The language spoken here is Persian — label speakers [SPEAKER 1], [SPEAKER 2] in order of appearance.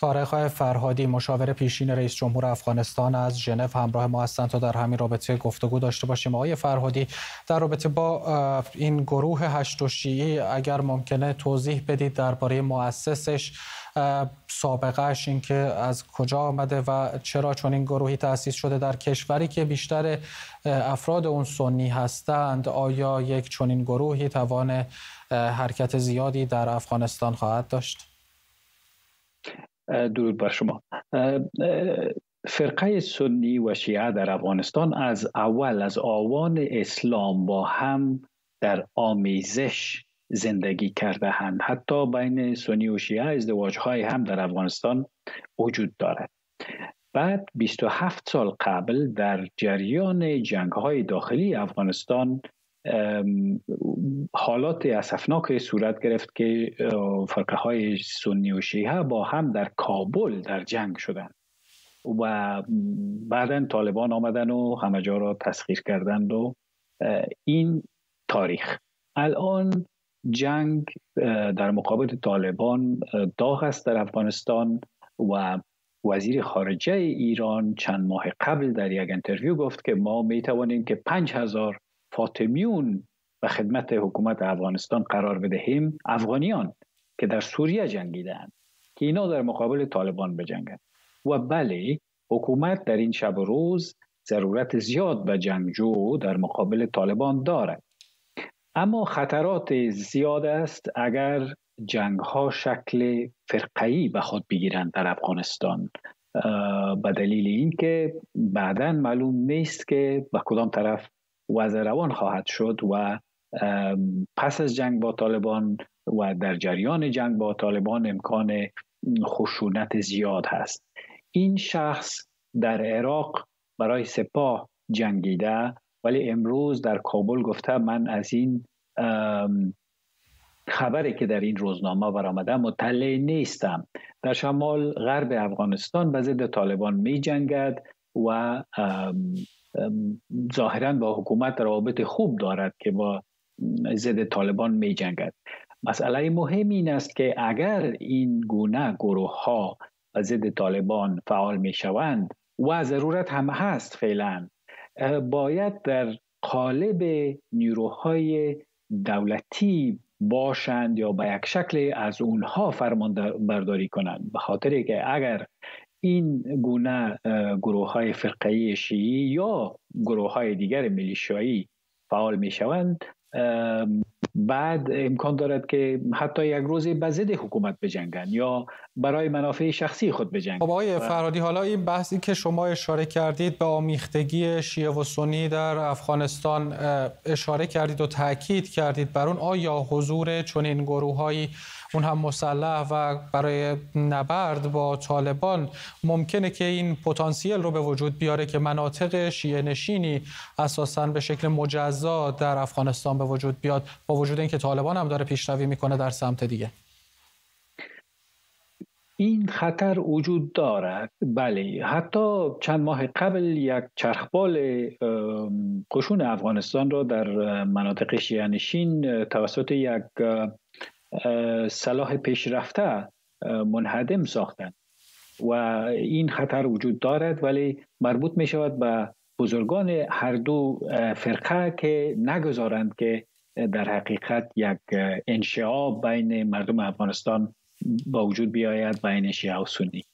[SPEAKER 1] طارق فرهادی مشاور پیشین رئیس جمهور افغانستان از ژنو همراه ما هستند تا در همین رابطه گفتگو داشته باشیم. آقای فرهادی در رابطه با این گروه هشت و شیعی اگر ممکنه توضیح بدید درباره مؤسسش سابقهش اینکه از کجا آمده و چرا چون این گروهی تأسیس شده در کشوری که بیشتر افراد اون سنی هستند آیا یک چنین گروهی توان حرکت زیادی در افغانستان خواهد داشت؟
[SPEAKER 2] درود بر شما. فرقه سنی و شیعه در افغانستان از اول از آوان اسلام با هم در آمیزش زندگی کرده هند. حتی بین سنی و شیعه ازدواج های هم در افغانستان وجود دارد بعد 27 سال قبل در جریان جنگ های داخلی افغانستان حالات اسفناک صورت گرفت که فرقه های سنی و شیعه با هم در کابل در جنگ شدند. و بعدا طالبان آمدن و همه جا را تسخیر کردند و این تاریخ. الان جنگ در مقابل طالبان داغ است در افغانستان و وزیر خارجه ایران چند ماه قبل در یک انترویو گفت که ما می توانیم که پنج هزار فاطمیون و خدمت حکومت افغانستان قرار بدهیم افغانیان که در سوریه جنگیدند که اینا در مقابل طالبان بجنگند. و بله حکومت در این شب و روز ضرورت زیاد به جنگجو در مقابل طالبان دارد. اما خطرات زیاد است اگر جنگ ها شکل فرقه‌ای به خود بگیرند در افغانستان. به دلیل اینکه بعدا معلوم نیست که به کدام طرف وضع روان خواهد شد و پس از جنگ با طالبان و در جریان جنگ با طالبان امکان خشونت زیاد هست. این شخص در عراق برای سپاه جنگیده ولی امروز در کابل گفته من از این خبری که در این روزنامه برآمده مطلع نیستم. در شمال غرب افغانستان به ضد طالبان می جنگد و ظاهرا با حکومت روابط خوب دارد که با ضد طالبان می جنگد. مسئله مهم این است که اگر این گونه گروه ها ضد طالبان فعال می شوند و ضرورت هم هست فعلا باید در قالب نیروهای دولتی باشند یا به یک شکل از اونها فرمان برداری کنند. به خاطر که اگر این گونه گروه های فرقه شیعی یا گروه های دیگر میلیشیایی فعال می شوند بعد امکان دارد که حتی یک روزی به ضد حکومت بجنگند یا برای منافع شخصی خود بجنگند.
[SPEAKER 1] خب آقای فرادی حالا این بحثی که شما اشاره کردید به آمیختگی شیعه و سنی در افغانستان اشاره کردید و تاکید کردید بر اون آیا حضور چنین گروههایی اون هم مسلح و برای نبرد با طالبان ممکنه که این پتانسیل رو به وجود بیاره که مناطق شیعه نشینی اساسا به شکل مجزا در افغانستان به وجود بیاد با وجود اینکه طالبان هم داره پیشروی می‌کنه در سمت دیگه.
[SPEAKER 2] این خطر وجود دارد. بله حتی چند ماه قبل یک چرخبال قشون افغانستان را در مناطق شیعه نشین توسط یک صلاح پیشرفته منهدم ساختند. و این خطر وجود دارد ولی مربوط می شود به بزرگان هر دو فرقه که نگذارند که در حقیقت یک انشعاب بین مردم افغانستان با وجود بیاید بین شیعه و سنی.